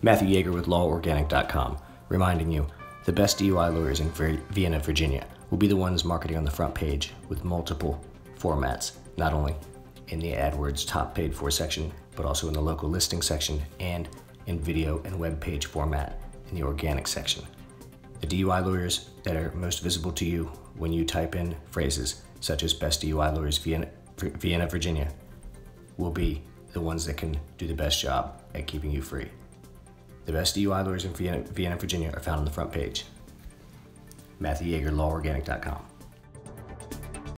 Matthew Yeager with LawOrganic.com, reminding you the best DUI lawyers in Vienna, Virginia will be the ones marketing on the front page with multiple formats, not only in the AdWords top paid for section, but also in the local listing section and in video and web page format in the organic section. The DUI lawyers that are most visible to you when you type in phrases such as Best DUI Lawyers Vienna, Vienna Virginia will be the ones that can do the best job at keeping you free. The best DUI lawyers in Vienna, Vienna Virginia are found on the front page. Matthew Yeager, LawOrganic.com.